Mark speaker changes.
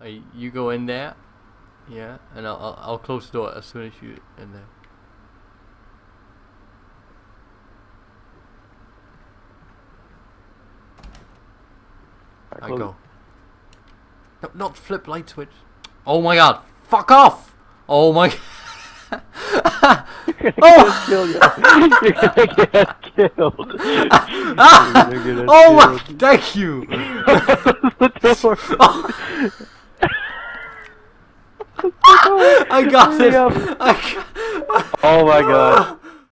Speaker 1: Uh, you go in there. Yeah, and I'll, I'll I'll close the door as soon as you in there. I
Speaker 2: close
Speaker 1: go. No, not flip light switch. Oh my god! Fuck off! Oh my.
Speaker 2: oh! kill you. You're gonna get killed.
Speaker 1: Ah!
Speaker 2: Gonna
Speaker 1: oh my! Thank you.
Speaker 2: the door.
Speaker 1: I got it. I got...
Speaker 2: Oh my god.